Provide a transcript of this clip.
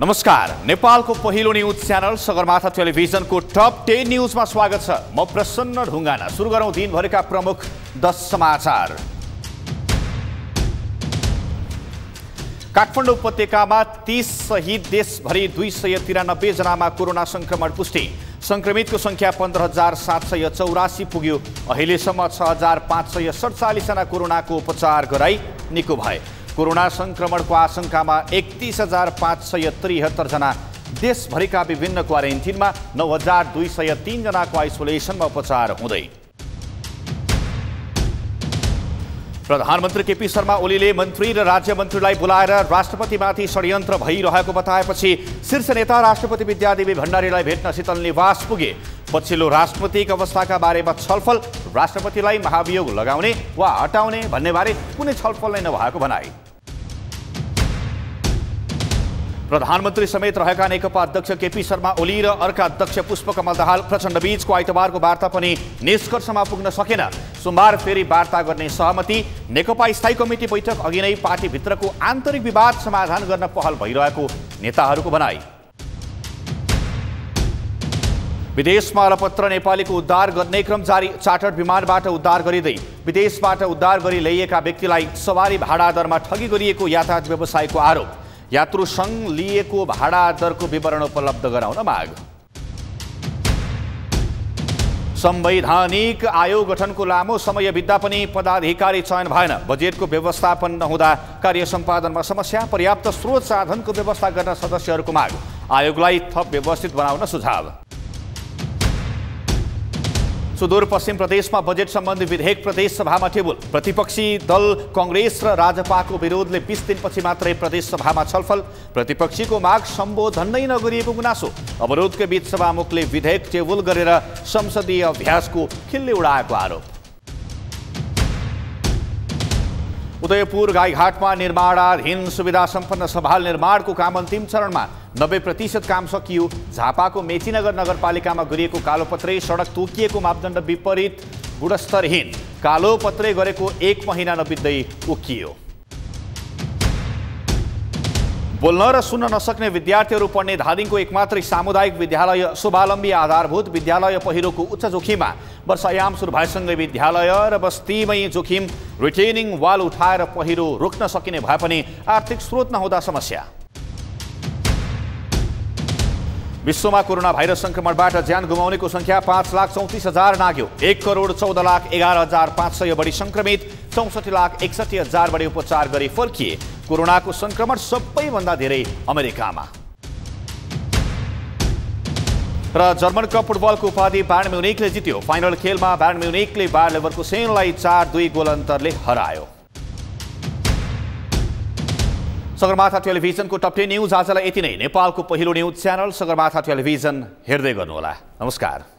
नमस्कार नेपालको पहिलो न्युज च्यानल सगरमाथा टेलिभिजनको टप टेन न्युजमा स्वागत छ। म प्रसन्न ढुङ्गाना सुरु गरौँ दिनभरिका प्रमुख दस समाचार। काठमाडौँ उपत्यकामा तिस सहित देशभरि दुई सय तिरानब्बे जनामा कोरोना सङ्क्रमण पुष्टि। सङ्क्रमितको सङ्ख्या पन्ध्र हजार सात सय चौरासी पुग्यो। अहिलेसम्म छ हजार पाँच सय सडचालिसजना कोरोनाको उपचार गराई निको भए। कोरोना सङ्क्रमणको आशंकामा एकतिस हजार पाँच सय त्रिहत्तरजना देशभरिका विभिन्न क्वारेन्टिनमा नौ हजार दुई सय तिनजनाको आइसोलेसनमा उपचार हुँदै। प्रधानमन्त्री केपी शर्मा ओलीले मन्त्री र राज्य मन्त्रीलाई बोलाएर राष्ट्रपतिमाथि षड्यन्त्र भइरहेको बताएपछि शीर्ष नेता राष्ट्रपति विद्यादेवी भण्डारीलाई भेट्न शीतल निवास पुगे। पछिल्लो राजनैतिक अवस्थाका बारेमा छलफल राष्ट्रपतिलाई महाभियोग लगाउने वा हटाउने भन्नेबारे कुनै छलफल नै नभएको भनाई प्रधानमन्त्री समेत रहेका नेकपा अध्यक्ष केपी शर्मा ओली र अर्का अध्यक्ष पुष्पकमल दाहाल प्रचण्ड बीचको आइतबारको वार्ता पनि निष्कर्षमा पुग्न सकेन। सोमबार फेरि वार्ता गर्ने सहमति नेकपा स्थायी कमिटी बैठक अघि नै पार्टीभित्रको आन्तरिक विवाद समाधान गर्न पहल भइरहेको नेताहरूको भनाई। विदेशमा अलपत्र नेपालीको उद्धार गर्ने क्रम जारी चार्टर्ड विमानबाट उद्धार गरिँदै विदेशबाट उद्धार गरी ल्याइएका व्यक्तिलाई सवारी भाडा दरमा ठगी गरिएको यातायात व्यवसायको आरोप। यात्रु सङ्घ लिएको भाडा दरको विवरण उपलब्ध गराउन माग। संवैधानिक आयोग गठनको लामो समय बित्दा पनि पदाधिकारी चयन भएन। बजेटको व्यवस्थापन नहुँदा कार्य सम्पादनमा समस्या पर्याप्त स्रोत साधनको व्यवस्था गर्न सदस्यहरूको माग। आयोगलाई थप व्यवस्थित बनाउन सुझाव। सुदूरपश्चिम प्रदेशमा बजेट सम्बन्धी विधेयक प्रदेश सभामा टेबुल प्रतिपक्षी दल कङ्ग्रेस र राजपाको विरोधले बिस दिनपछि मात्रै प्रदेश सभामा छलफल प्रतिपक्षीको माग सम्बोधन नै नगरिएको गुनासो अवरोधकै बीच सभामुखले विधेयक टेबुल गरेर संसदीय अभ्यासको खिल्ली उडाएको आरोप उदयपुर गाईघाटमा निर्माणाधीन सुविधा सम्पन्न सभाल निर्माणको काम अन्तिम चरणमा। नब्बे प्रतिशत काम सकियो। झापाको मेचीनगर नगरपालिकामा गरिएको कालोपत्रे सडक तोकिएको मापदण्ड विपरीत गुणस्तरहीन। कालोपत्रे गरेको एक महिना नबित्दै उकियो। बोल्न र सुन्न नसक्ने विद्यार्थीहरू पढ्ने धादिङको एकमात्रै सामुदायिक विद्यालय शुभालम्बी आधारभूत विद्यालय पहिरोको उच्च जोखिममा वर्षायाम सुरु भएसँगै विद्यालय र बस्तीमै जोखिम रिटेनिङ वाल उठाएर पहिरो रोक्न सकिने भए पनि आर्थिक स्रोत नहुँदा समस्या। विश्वमा कोरोना भाइरस सङ्क्रमणबाट ज्यान गुमाउनेको सङ्ख्या पाँच लाख चौतिस हजार नाग्यो। एक करोड चौध लाख एघार हजार पाँच सय बढी सङ्क्रमित चौसठी लाख एकसठी हजार बढी उपचार गरी फर्किए। कोरोनाको सङ्क्रमण सबैभन्दा धेरै अमेरिकामा। र जर्मन कप फुटबलको उपाधि बार्न म्युनिकले जित्यो। फाइनल खेलमा बार्न म्युनिकले बार लेभरको सेनलाई चार दुई गोल अन्तरले हरायो। सगरमाथा टेलिभिजनको टप टेन न्युज आजलाई यति नै। नेपालको पहिलो न्युज च्यानल सगरमाथा टेलिभिजन हेर्दै गर्नुहोला। नमस्कार।